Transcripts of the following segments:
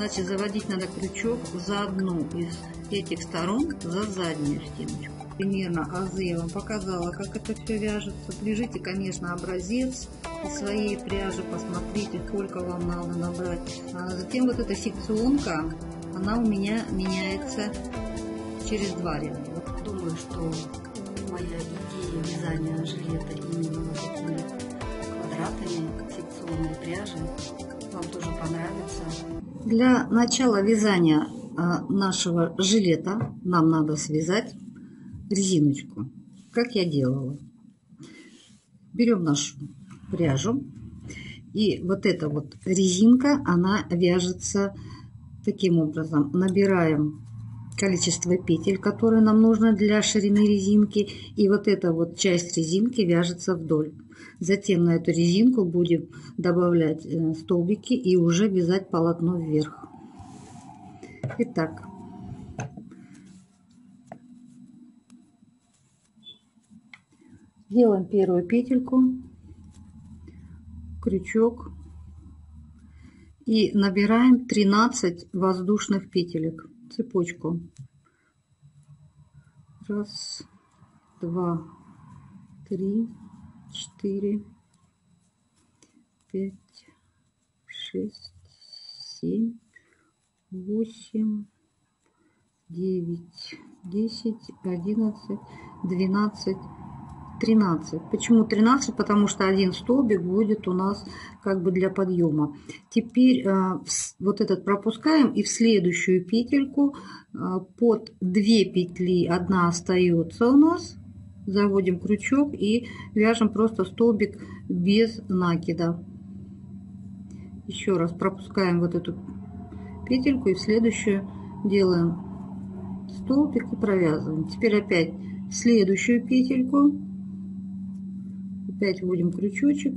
Значит, заводить надо крючок за одну из этих сторон, за заднюю стеночку. Примерно азы я вам показала, как это все вяжется. Прижите, конечно, образец своей пряжи, посмотрите, сколько вам надо набрать. А затем вот эта секционка, она у меня меняется через два ряда. Вот думаю, что моя идея вязания жилета именно вот такими квадратами секционной пряжи вам тоже понравится. Для начала вязания а, нашего жилета нам надо связать резиночку, как я делала. Берем нашу пряжу, и вот эта вот резинка, она вяжется таким образом. Набираем количество петель, которые нам нужно для ширины резинки, и вот эта вот часть резинки вяжется вдоль. Затем на эту резинку будем добавлять э, столбики и уже вязать полотно вверх. Итак, делаем первую петельку, крючок и набираем 13 воздушных петелек цепочку. Раз, два, три, четыре, пять, шесть, семь, восемь, девять, десять, одиннадцать, двенадцать, 13. Почему 13? Потому что один столбик будет у нас как бы для подъема. Теперь э, вот этот пропускаем и в следующую петельку э, под 2 петли одна остается у нас. Заводим крючок и вяжем просто столбик без накида. Еще раз пропускаем вот эту петельку и в следующую делаем столбик и провязываем. Теперь опять следующую петельку опять вводим крючочек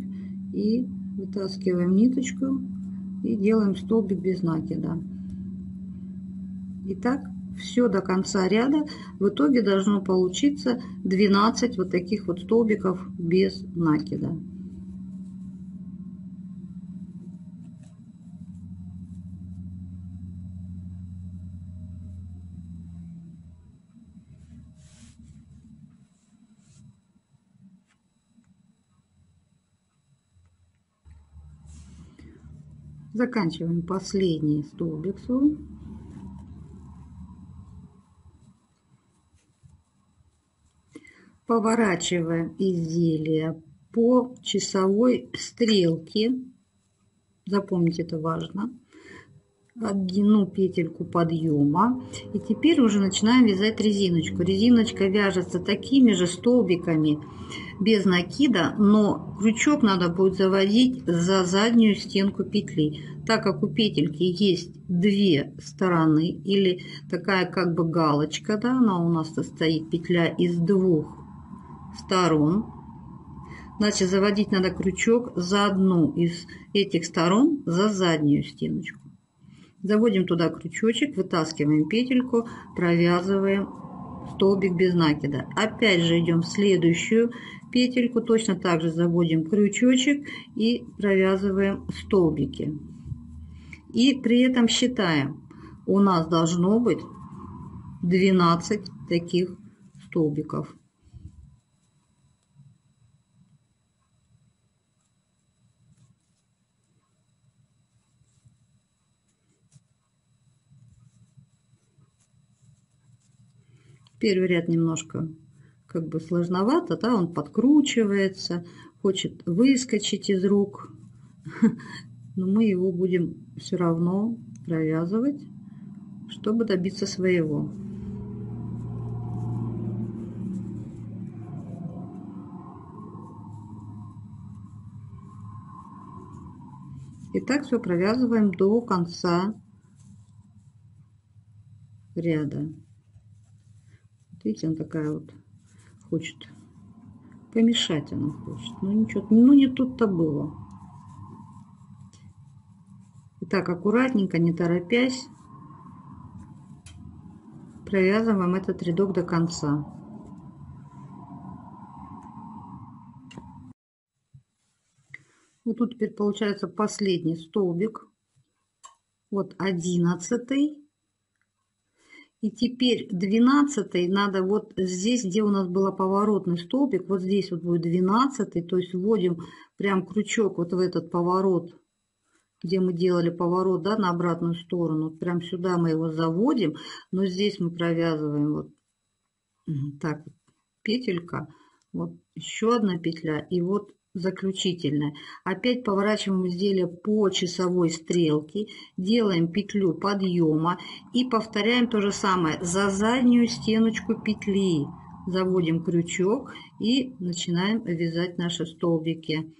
и вытаскиваем ниточку и делаем столбик без накида. И так все до конца ряда. В итоге должно получиться 12 вот таких вот столбиков без накида. Заканчиваем последний столбик свой. Поворачиваем изделие по часовой стрелке. Запомните, это важно. Одну петельку подъема. И теперь уже начинаем вязать резиночку. Резиночка вяжется такими же столбиками без накида, но крючок надо будет заводить за заднюю стенку петли. Так как у петельки есть две стороны или такая как бы галочка, да, она у нас состоит петля из двух сторон. Значит, заводить надо крючок за одну из этих сторон, за заднюю стеночку. Заводим туда крючочек, вытаскиваем петельку, провязываем столбик без накида. Опять же идем в следующую петельку, точно так же заводим крючочек и провязываем столбики. И при этом считаем, у нас должно быть 12 таких столбиков. Первый ряд немножко как бы сложновато, да, он подкручивается, хочет выскочить из рук, но мы его будем все равно провязывать, чтобы добиться своего. И так все провязываем до конца ряда. Видите, она такая вот хочет помешать она хочет. Ну ничего, ну не тут-то было. Итак, аккуратненько, не торопясь, провязываем этот рядок до конца. Вот тут теперь получается последний столбик вот одиннадцатый. И теперь двенадцатый надо вот здесь, где у нас был поворотный столбик, вот здесь вот будет двенадцатый, то есть вводим прям крючок вот в этот поворот, где мы делали поворот, да, на обратную сторону. Вот прям сюда мы его заводим, но здесь мы провязываем вот так петелька, вот еще одна петля и вот заключительная. Опять поворачиваем изделие по часовой стрелке, делаем петлю подъема и повторяем то же самое за заднюю стеночку петли. Заводим крючок и начинаем вязать наши столбики.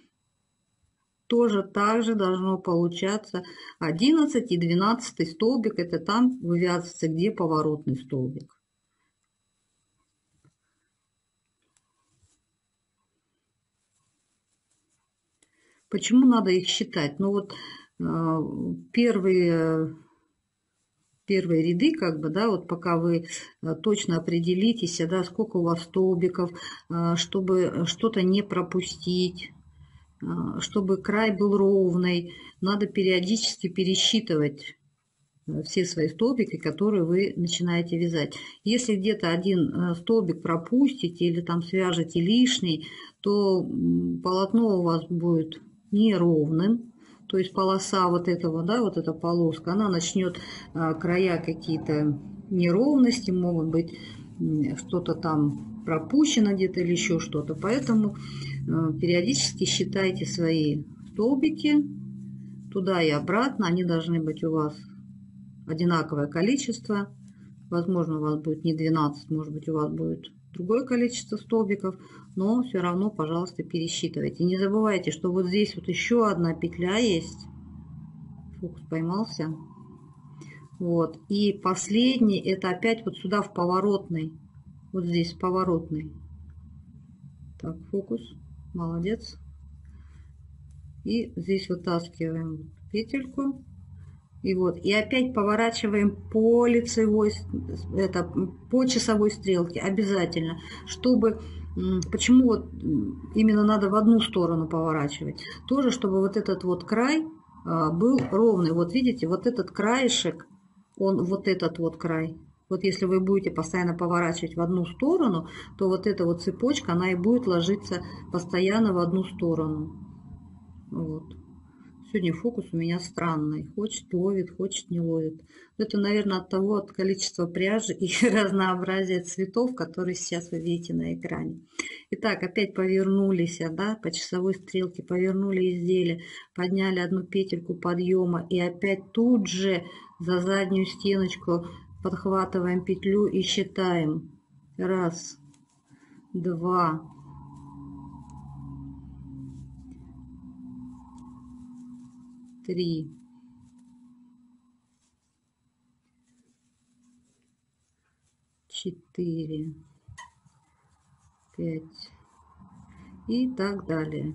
Тоже так же должно получаться 11 и 12 столбик, это там вывязывается, где поворотный столбик. Почему надо их считать? Ну вот а, первые первые ряды, как бы, да, вот пока вы а, точно определитесь, да, сколько у вас столбиков, а, чтобы что-то не пропустить, чтобы край был ровный, надо периодически пересчитывать все свои столбики, которые вы начинаете вязать. Если где-то один столбик пропустите или там свяжете лишний, то полотно у вас будет неровным, то есть полоса вот этого, да, вот эта полоска, она начнет а, края какие-то неровности, могут быть что-то там пропущено где-то или еще что-то. Поэтому а, периодически считайте свои столбики туда и обратно. Они должны быть у вас одинаковое количество. Возможно, у вас будет не 12, может быть, у вас будет другое количество столбиков, но все равно, пожалуйста, пересчитывайте. Не забывайте, что вот здесь вот еще одна петля есть. Фокус поймался. Вот. И последний, это опять вот сюда в поворотный. Вот здесь поворотный. Так, фокус. Молодец. И здесь вытаскиваем петельку. И вот, и опять поворачиваем по лицевой, это, по часовой стрелке обязательно, чтобы, почему вот именно надо в одну сторону поворачивать, тоже, чтобы вот этот вот край а, был ровный. Вот видите, вот этот краешек, он вот этот вот край, вот если вы будете постоянно поворачивать в одну сторону, то вот эта вот цепочка, она и будет ложиться постоянно в одну сторону. Вот. Сегодня фокус у меня странный. Хочет ловит, хочет не ловит. Это, наверное, от того, от количества пряжи и разнообразия цветов, которые сейчас вы видите на экране. Итак, опять повернулись, да, по часовой стрелке, повернули изделие, подняли одну петельку подъема и опять тут же за заднюю стеночку подхватываем петлю и считаем. Раз, два, три, четыре, пять. И так далее.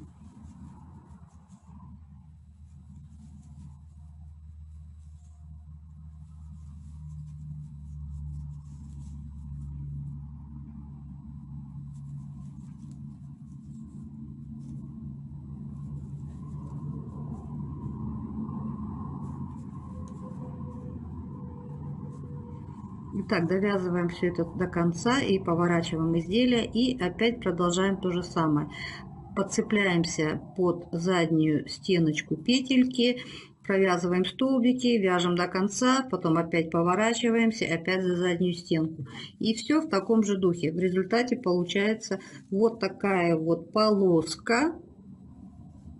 Итак, довязываем все это до конца и поворачиваем изделие. И опять продолжаем то же самое. Подцепляемся под заднюю стеночку петельки, провязываем столбики, вяжем до конца, потом опять поворачиваемся, опять за заднюю стенку. И все в таком же духе. В результате получается вот такая вот полоска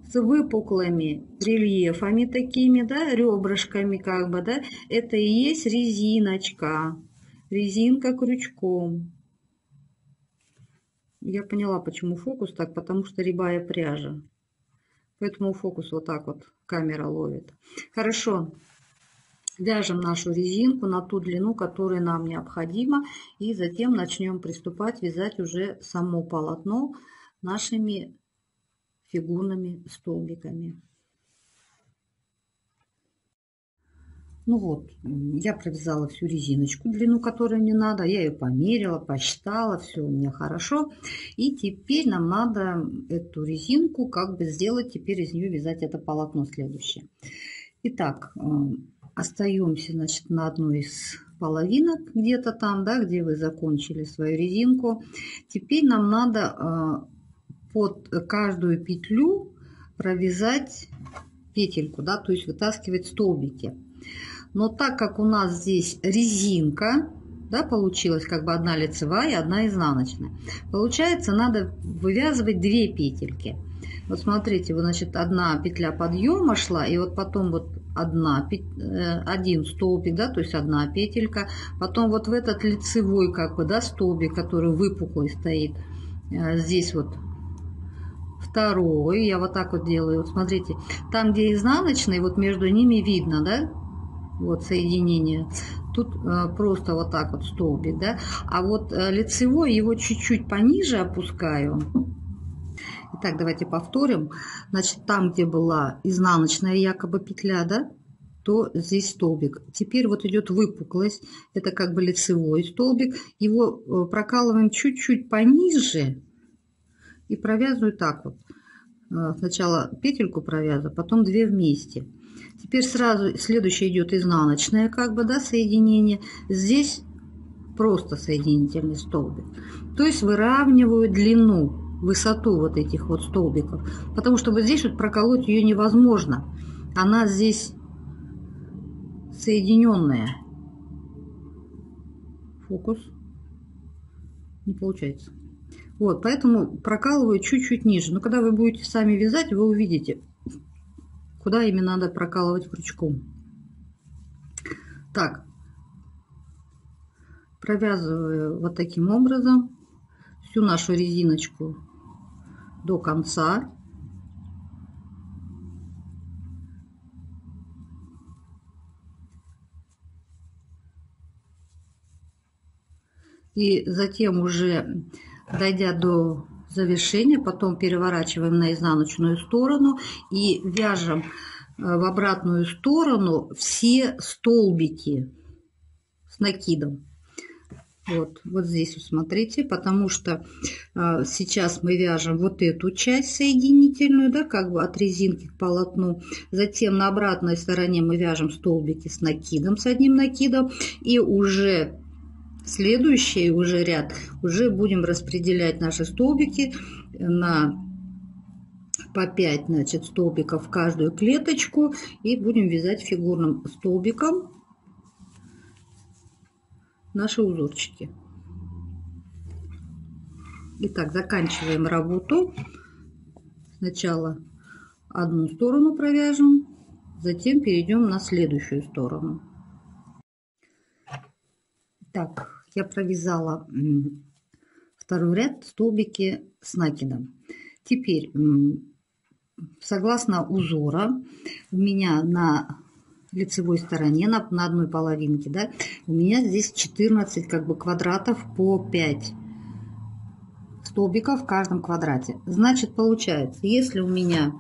с выпуклыми рельефами такими, да, ребрышками как бы, да, это и есть резиночка, резинка крючком. Я поняла, почему фокус так, потому что рябая пряжа. Поэтому фокус вот так вот камера ловит. Хорошо. Вяжем нашу резинку на ту длину, которая нам необходима. И затем начнем приступать вязать уже само полотно нашими фигурными столбиками. Ну вот, я провязала всю резиночку, длину которой мне надо. Я ее померила, посчитала, все у меня хорошо. И теперь нам надо эту резинку как бы сделать, теперь из нее вязать это полотно следующее. Итак, остаемся, значит, на одной из половинок где-то там, да, где вы закончили свою резинку. Теперь нам надо э, под каждую петлю провязать петельку, да, то есть вытаскивать столбики. Но так как у нас здесь резинка, да, получилась как бы одна лицевая и одна изнаночная, получается надо вывязывать две петельки. Вот смотрите, вот, значит, одна петля подъема шла, и вот потом вот одна, э, один столбик, да, то есть одна петелька, потом вот в этот лицевой, как бы, да, столбик, который выпуклый стоит, э, здесь вот второй, я вот так вот делаю, вот смотрите, там, где изнаночный, вот между ними видно, да, вот соединение, тут э, просто вот так вот столбик, да, а вот лицевой его чуть-чуть пониже опускаю, Итак, давайте повторим. Значит, там, где была изнаночная якобы петля, да, то здесь столбик. Теперь вот идет выпуклость, это как бы лицевой столбик. Его э, прокалываем чуть-чуть пониже и провязываю так вот. Э, сначала петельку провязываю, потом две вместе. Теперь сразу следующее идет изнаночное как бы, да, соединение. Здесь просто соединительный столбик. То есть выравниваю длину высоту вот этих вот столбиков. Потому что вот здесь вот проколоть ее невозможно. Она здесь соединенная. Фокус. Не получается. Вот, поэтому прокалываю чуть-чуть ниже. Но когда вы будете сами вязать, вы увидите, куда именно надо прокалывать крючком. Так, провязываю вот таким образом всю нашу резиночку до конца. И затем уже дойдя до завершения, потом переворачиваем на изнаночную сторону и вяжем э, в обратную сторону все столбики с накидом. Вот, вот здесь вот смотрите, потому что а, сейчас мы вяжем вот эту часть соединительную, да, как бы от резинки к полотну. Затем на обратной стороне мы вяжем столбики с накидом, с одним накидом. И уже следующий уже ряд, уже будем распределять наши столбики на по 5 значит, столбиков в каждую клеточку и будем вязать фигурным столбиком наши узорчики. Итак, заканчиваем работу. Сначала одну сторону провяжем, затем перейдем на следующую сторону. Так, я провязала второй ряд столбики с накидом. Теперь, согласно узора, у меня на лицевой стороне на, на одной половинке, да, у меня здесь 14 как бы квадратов по 5 столбиков в каждом квадрате. Значит, получается, если у меня,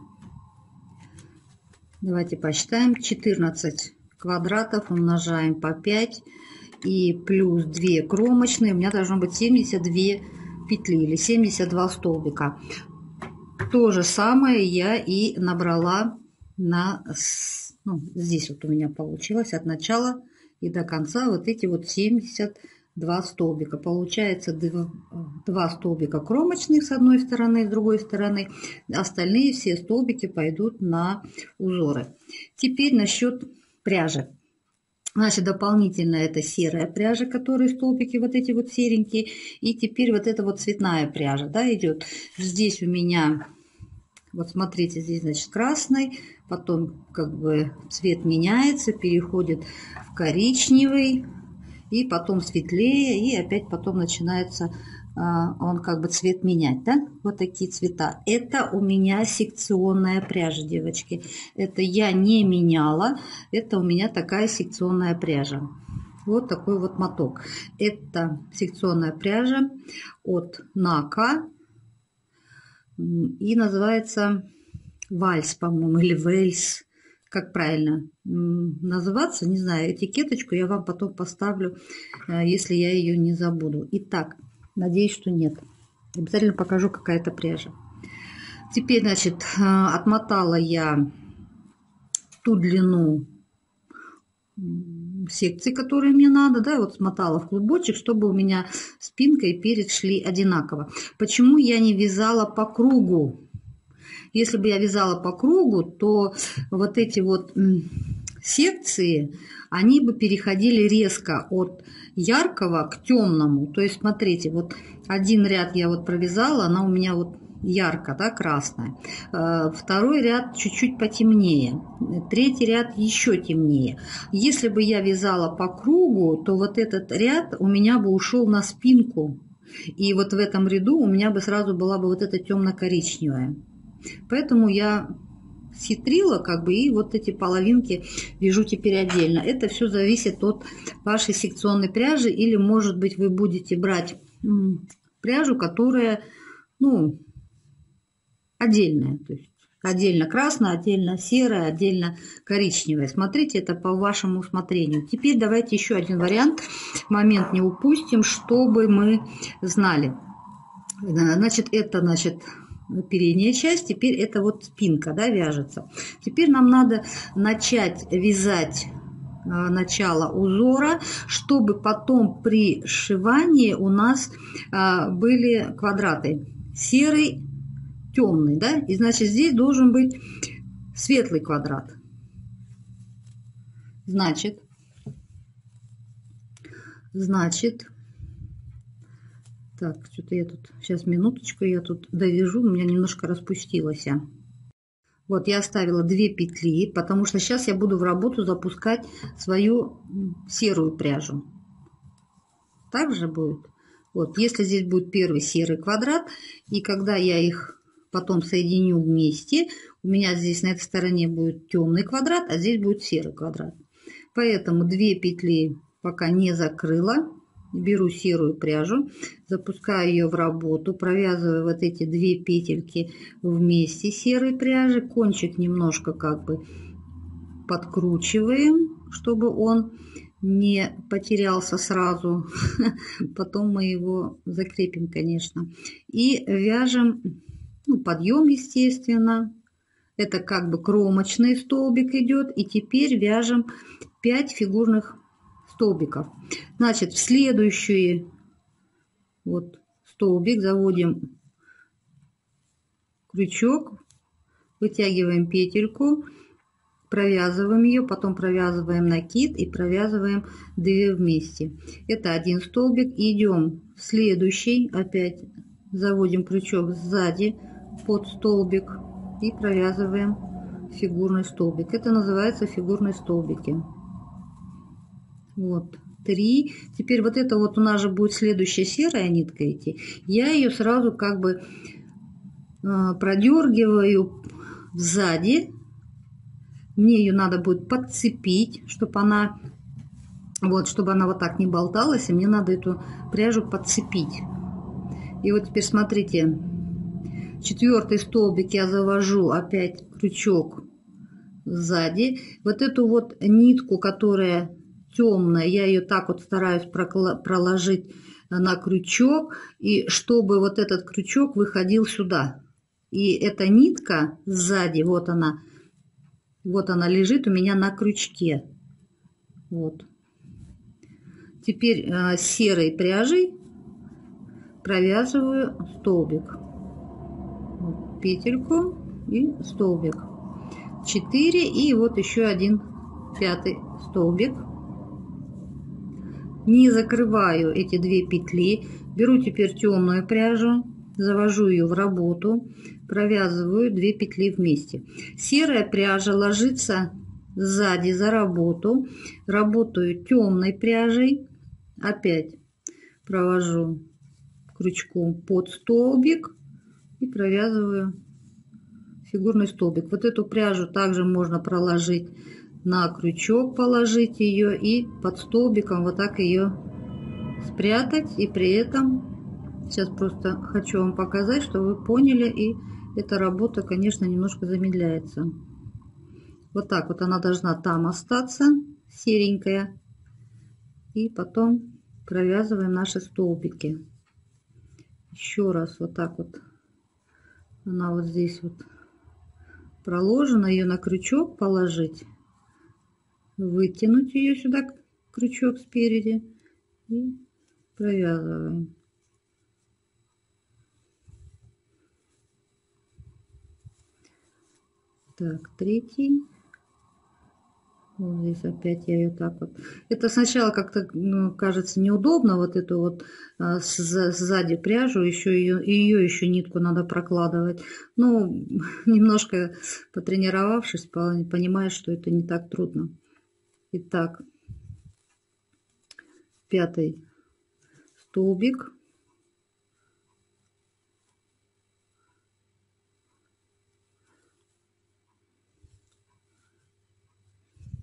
давайте посчитаем, 14 квадратов умножаем по 5 и плюс 2 кромочные, у меня должно быть 72 петли или 72 столбика. То же самое я и набрала на ну, здесь вот у меня получилось от начала и до конца вот эти вот 72 столбика. Получается 2, 2 столбика кромочных с одной стороны, с другой стороны. Остальные все столбики пойдут на узоры. Теперь насчет пряжи. Значит, дополнительно это серая пряжа, которые столбики вот эти вот серенькие. И теперь вот эта вот цветная пряжа, да, идет. Здесь у меня вот смотрите, здесь, значит, красный, потом как бы цвет меняется, переходит в коричневый, и потом светлее, и опять потом начинается он как бы цвет менять, да? Вот такие цвета. Это у меня секционная пряжа, девочки. Это я не меняла, это у меня такая секционная пряжа. Вот такой вот моток. Это секционная пряжа от Нака и называется вальс, по-моему, или вельс, как правильно называться, не знаю, этикеточку я вам потом поставлю, э, если я ее не забуду. Итак, надеюсь, что нет. Обязательно покажу, какая то пряжа. Теперь, значит, э, отмотала я ту длину секции, которые мне надо, да, вот смотала в клубочек, чтобы у меня спинка и перед шли одинаково. Почему я не вязала по кругу? Если бы я вязала по кругу, то вот эти вот секции, они бы переходили резко от яркого к темному. То есть, смотрите, вот один ряд я вот провязала, она у меня вот ярко, да, красная. Э, второй ряд чуть-чуть потемнее. Третий ряд еще темнее. Если бы я вязала по кругу, то вот этот ряд у меня бы ушел на спинку. И вот в этом ряду у меня бы сразу была бы вот эта темно-коричневая. Поэтому я схитрила, как бы, и вот эти половинки вяжу теперь отдельно. Это все зависит от вашей секционной пряжи, или, может быть, вы будете брать пряжу, которая, ну, отдельная, то есть отдельно красная, отдельно серая, отдельно коричневая. Смотрите, это по вашему усмотрению. Теперь давайте еще один вариант, момент не упустим, чтобы мы знали. Значит, это, значит, передняя часть, теперь это вот спинка, да, вяжется. Теперь нам надо начать вязать а, начало узора, чтобы потом при сшивании у нас а, были квадраты. Серый темный, да, и значит здесь должен быть светлый квадрат. Значит, значит, так, что-то я тут, сейчас минуточку, я тут довяжу, у меня немножко распустилось. Вот я оставила две петли, потому что сейчас я буду в работу запускать свою серую пряжу. Также будет. Вот, если здесь будет первый серый квадрат, и когда я их потом соединю вместе. У меня здесь на этой стороне будет темный квадрат, а здесь будет серый квадрат. Поэтому две петли пока не закрыла. Беру серую пряжу, запускаю ее в работу, провязываю вот эти две петельки вместе серой пряжи. Кончик немножко как бы подкручиваем, чтобы он не потерялся сразу. Потом мы его закрепим, конечно. И вяжем ну, подъем, естественно. Это как бы кромочный столбик идет. И теперь вяжем 5 фигурных столбиков. Значит, в следующий вот столбик заводим крючок, вытягиваем петельку, провязываем ее, потом провязываем накид и провязываем 2 вместе. Это один столбик. Идем в следующий, опять заводим крючок сзади, под столбик и провязываем фигурный столбик. Это называется фигурные столбики. Вот, три. Теперь вот это вот у нас же будет следующая серая нитка идти. Я ее сразу как бы э, продергиваю сзади. Мне ее надо будет подцепить, чтобы она вот, чтобы она вот так не болталась, и мне надо эту пряжу подцепить. И вот теперь смотрите, четвертый столбик я завожу опять крючок сзади. Вот эту вот нитку, которая темная, я ее так вот стараюсь проложить на крючок, и чтобы вот этот крючок выходил сюда. И эта нитка сзади, вот она, вот она лежит у меня на крючке. Вот. Теперь э, серой пряжей провязываю столбик петельку и столбик 4 и вот еще один пятый столбик не закрываю эти две петли беру теперь темную пряжу завожу ее в работу провязываю 2 петли вместе серая пряжа ложится сзади за работу работаю темной пряжей опять провожу крючком под столбик и провязываю фигурный столбик. Вот эту пряжу также можно проложить на крючок, положить ее и под столбиком вот так ее спрятать. И при этом, сейчас просто хочу вам показать, что вы поняли, и эта работа, конечно, немножко замедляется. Вот так вот она должна там остаться, серенькая. И потом провязываем наши столбики. Еще раз вот так вот она вот здесь вот проложена, ее на крючок положить вытянуть ее сюда, крючок спереди, и провязываем. Так, третий. Вот здесь опять я ее так вот. Это сначала как-то ну, кажется неудобно, вот эту вот а, сзади пряжу, еще ее, ее еще нитку надо прокладывать. Ну, немножко потренировавшись, понимаешь, что это не так трудно. Итак, пятый столбик.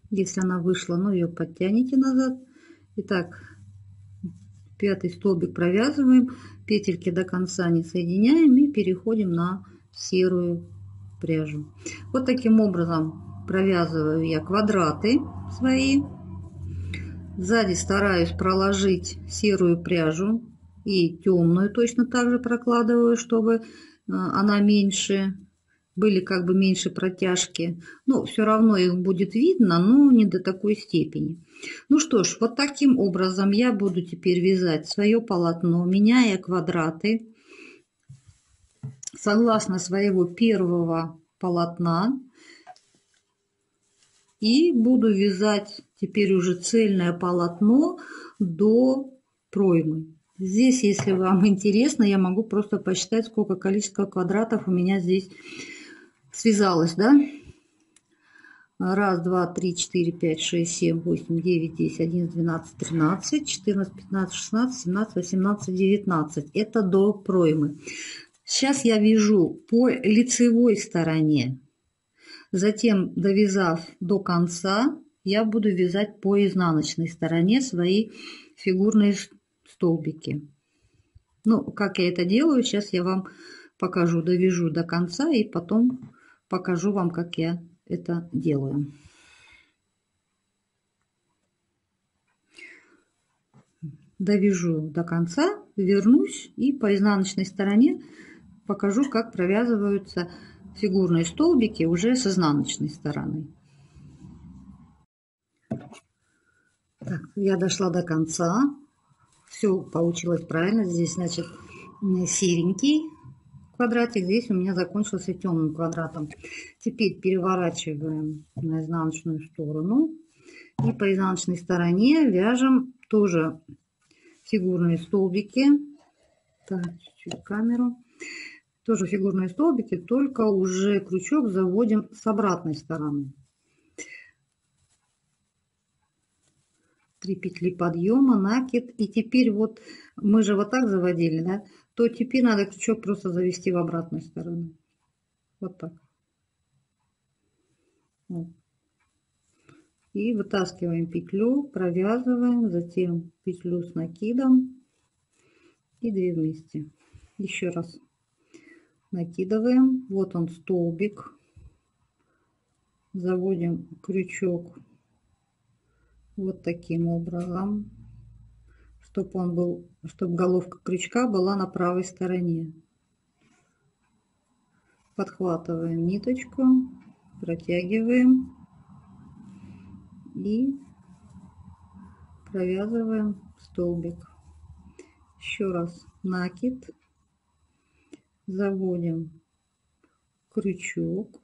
Если она вышла, ну ее подтяните назад. Итак, пятый столбик провязываем, петельки до конца не соединяем и переходим на серую пряжу. Вот таким образом провязываю я квадраты свои. Сзади стараюсь проложить серую пряжу и темную точно так же прокладываю, чтобы э, она меньше были как бы меньше протяжки. Но все равно их будет видно, но не до такой степени. Ну что ж, вот таким образом я буду теперь вязать свое полотно, меняя квадраты. Согласно своего первого полотна. И буду вязать теперь уже цельное полотно до проймы. Здесь, если вам интересно, я могу просто посчитать, сколько количество квадратов у меня здесь связалась, да? Раз, два, три, четыре, пять, шесть, семь, восемь, девять, десять, одиннадцать, двенадцать, тринадцать, четырнадцать, пятнадцать, шестнадцать, семнадцать, восемнадцать, девятнадцать. Это до проймы. Сейчас я вяжу по лицевой стороне. Затем, довязав до конца, я буду вязать по изнаночной стороне свои фигурные столбики. Ну, как я это делаю, сейчас я вам покажу, довяжу до конца и потом покажу вам, как я это делаю. Довяжу до конца, вернусь и по изнаночной стороне покажу, как провязываются фигурные столбики уже с изнаночной стороны. Так, я дошла до конца. Все получилось правильно. Здесь, значит, серенький квадратик. Здесь у меня закончился темным квадратом. Теперь переворачиваем на изнаночную сторону. И по изнаночной стороне вяжем тоже фигурные столбики. Так, чуть-чуть камеру. Тоже фигурные столбики, только уже крючок заводим с обратной стороны. Три петли подъема, накид. И теперь вот мы же вот так заводили, да? то теперь надо крючок просто завести в обратную сторону. Вот так. Вот. И вытаскиваем петлю, провязываем, затем петлю с накидом и две вместе. Еще раз накидываем. Вот он столбик. Заводим крючок вот таким образом чтобы он был, чтобы головка крючка была на правой стороне. Подхватываем ниточку, протягиваем и провязываем столбик. Еще раз накид, заводим крючок,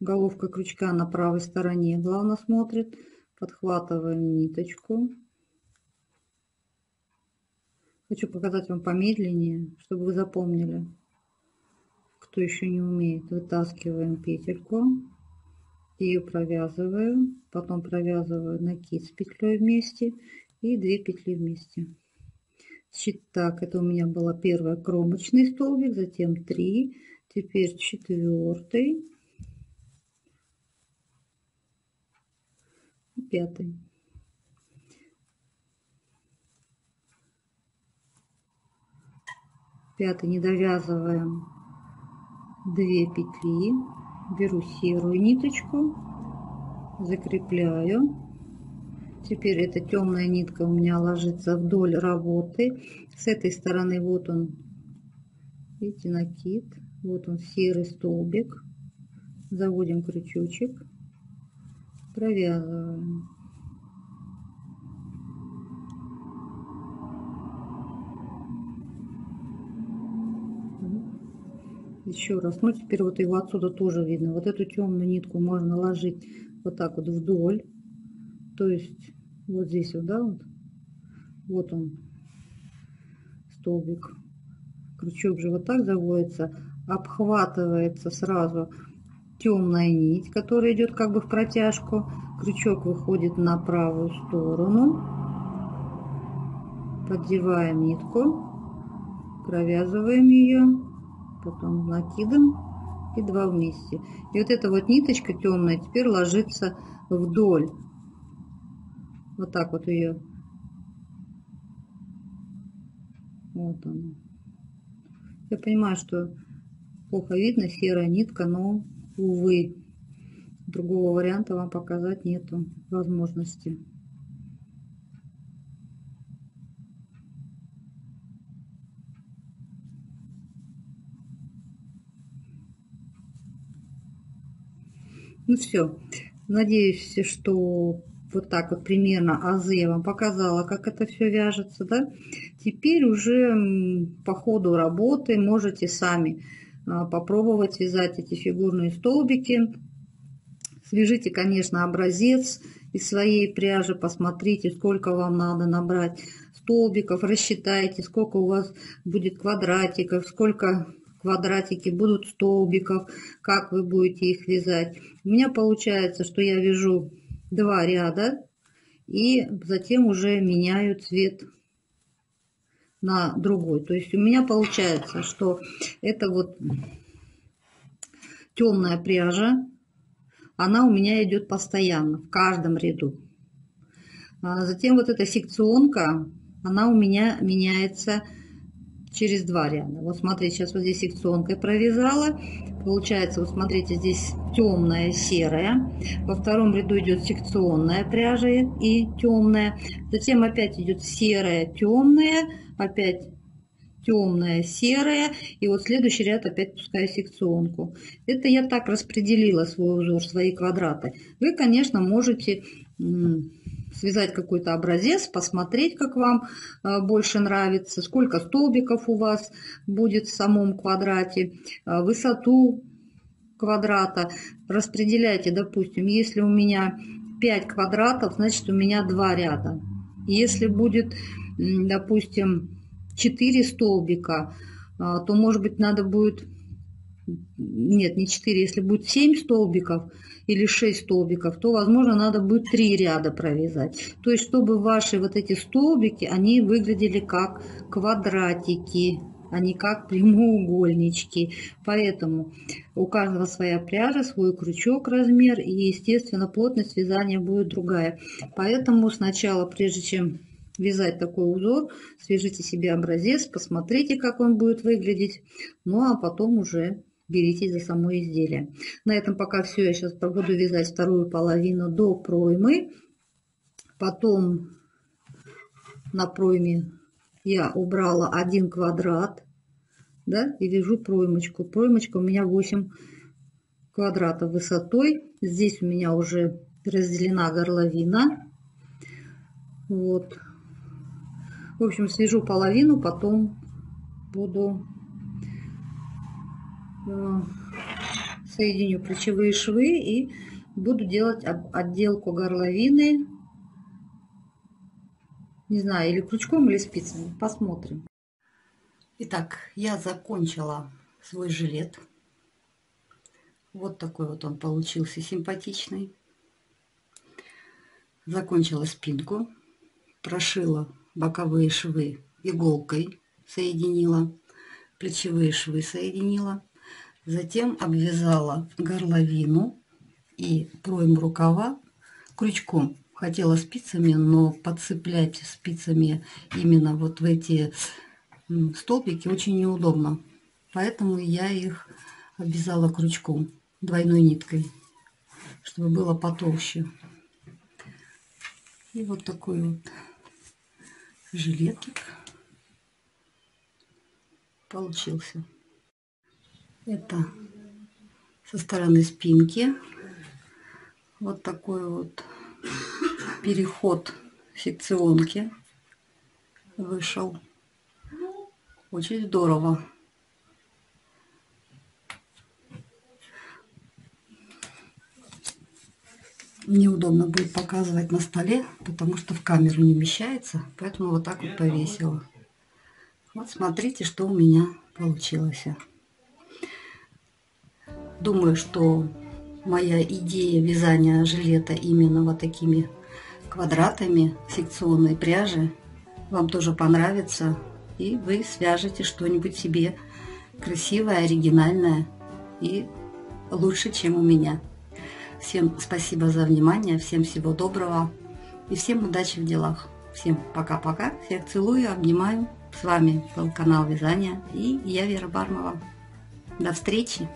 головка крючка на правой стороне, главное смотрит, подхватываем ниточку, Хочу показать вам помедленнее, чтобы вы запомнили. Кто еще не умеет, вытаскиваем петельку, ее провязываю, потом провязываю накид с петлей вместе и две петли вместе. Так, это у меня была первая кромочный столбик, затем три, теперь четвертый, пятый. пятый не довязываем 2 петли. Беру серую ниточку закрепляю Теперь эта темная нитка у меня ложится вдоль работы. С этой стороны вот он, видите, накид. Вот он серый столбик. Заводим крючочек. Провязываем. еще раз. Ну, теперь вот его отсюда тоже видно. Вот эту темную нитку можно ложить вот так вот вдоль. То есть вот здесь вот, да, вот. Вот он, столбик. Крючок же вот так заводится. Обхватывается сразу темная нить, которая идет как бы в протяжку. Крючок выходит на правую сторону. Поддеваем нитку, провязываем ее, потом накидом и два вместе. И вот эта вот ниточка темная теперь ложится вдоль. Вот так вот ее. Вот она. Я понимаю, что плохо видно, серая нитка, но, увы, другого варианта вам показать нету возможности. Ну все, надеюсь, что вот так вот примерно азы я вам показала, как это все вяжется, да. Теперь уже по ходу работы можете сами а, попробовать вязать эти фигурные столбики. Свяжите, конечно, образец из своей пряжи, посмотрите, сколько вам надо набрать столбиков, рассчитайте, сколько у вас будет квадратиков, сколько квадратики будут столбиков, как вы будете их вязать. У меня получается, что я вяжу два ряда и затем уже меняю цвет на другой. То есть у меня получается, что это вот темная пряжа, она у меня идет постоянно в каждом ряду. А затем вот эта секционка, она у меня меняется через два ряда. Вот смотрите, сейчас вот здесь секционкой провязала. Получается, вот смотрите, здесь темная, серая. Во втором ряду идет секционная пряжа и темная. Затем опять идет серая, темная, опять темная, серая. И вот следующий ряд опять пускаю секционку. Это я так распределила свой узор, свои квадраты. Вы, конечно, можете связать какой-то образец, посмотреть, как вам э, больше нравится, сколько столбиков у вас будет в самом квадрате, э, высоту квадрата. Распределяйте, допустим, если у меня 5 квадратов, значит у меня 2 ряда. Если будет, допустим, 4 столбика, э, то, может быть, надо будет нет, не 4, если будет 7 столбиков или 6 столбиков, то, возможно, надо будет 3 ряда провязать. То есть, чтобы ваши вот эти столбики, они выглядели как квадратики, а не как прямоугольнички. Поэтому у каждого своя пряжа, свой крючок, размер и, естественно, плотность вязания будет другая. Поэтому сначала, прежде чем вязать такой узор, свяжите себе образец, посмотрите, как он будет выглядеть, ну а потом уже беритесь за само изделие. На этом пока все. Я сейчас буду вязать вторую половину до проймы. Потом на пройме я убрала один квадрат. Да, и вяжу проймочку. Проймочка у меня 8 квадратов высотой. Здесь у меня уже разделена горловина. Вот. В общем, свяжу половину, потом буду соединю плечевые швы и буду делать отделку горловины. Не знаю, или крючком, или спицами. Посмотрим. Итак, я закончила свой жилет. Вот такой вот он получился симпатичный. Закончила спинку. Прошила боковые швы иголкой. Соединила. Плечевые швы соединила. Затем обвязала горловину и пройм рукава крючком. Хотела спицами, но подцеплять спицами именно вот в эти столбики очень неудобно. Поэтому я их обвязала крючком, двойной ниткой, чтобы было потолще. И вот такой вот жилетик получился. Это со стороны спинки. Вот такой вот переход секционки вышел. Очень здорово. неудобно будет показывать на столе, потому что в камеру не вмещается, поэтому вот так вот повесила. Вот смотрите, что у меня получилось. Думаю, что моя идея вязания жилета именно вот такими квадратами секционной пряжи вам тоже понравится. И вы свяжете что-нибудь себе красивое, оригинальное и лучше, чем у меня. Всем спасибо за внимание, всем всего доброго и всем удачи в делах. Всем пока-пока, всех целую, обнимаю. С вами был канал Вязания и я Вера Бармова. До встречи!